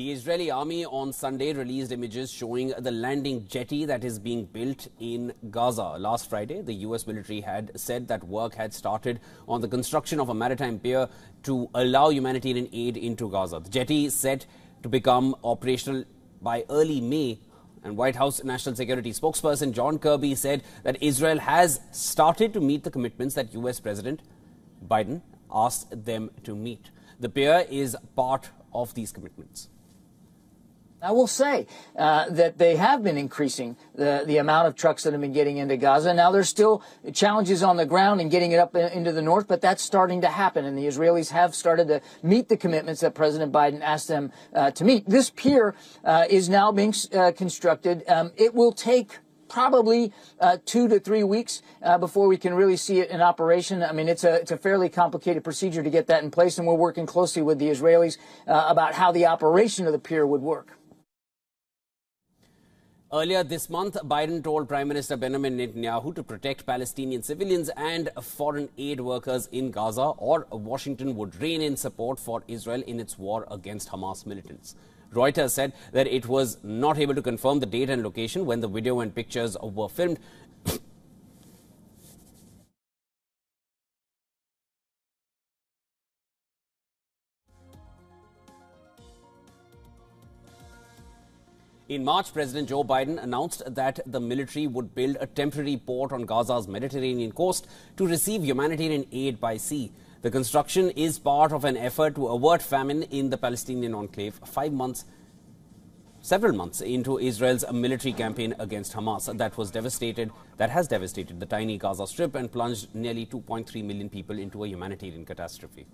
The Israeli army on Sunday released images showing the landing jetty that is being built in Gaza. Last Friday, the U.S. military had said that work had started on the construction of a maritime pier to allow humanitarian aid into Gaza. The jetty is set to become operational by early May. And White House National Security spokesperson John Kirby said that Israel has started to meet the commitments that U.S. President Biden asked them to meet. The pier is part of these commitments. I will say uh, that they have been increasing the, the amount of trucks that have been getting into Gaza. Now, there's still challenges on the ground in getting it up into the north, but that's starting to happen. And the Israelis have started to meet the commitments that President Biden asked them uh, to meet. This pier uh, is now being uh, constructed. Um, it will take probably uh, two to three weeks uh, before we can really see it in operation. I mean, it's a it's a fairly complicated procedure to get that in place, and we're working closely with the Israelis uh, about how the operation of the pier would work. Earlier this month, Biden told Prime Minister Benjamin Netanyahu to protect Palestinian civilians and foreign aid workers in Gaza, or Washington would rein in support for Israel in its war against Hamas militants. Reuters said that it was not able to confirm the date and location when the video and pictures were filmed. In March, President Joe Biden announced that the military would build a temporary port on Gaza's Mediterranean coast to receive humanitarian aid by sea. The construction is part of an effort to avert famine in the Palestinian enclave five months, several months into Israel's military campaign against Hamas that was devastated, that has devastated the tiny Gaza Strip and plunged nearly 2.3 million people into a humanitarian catastrophe.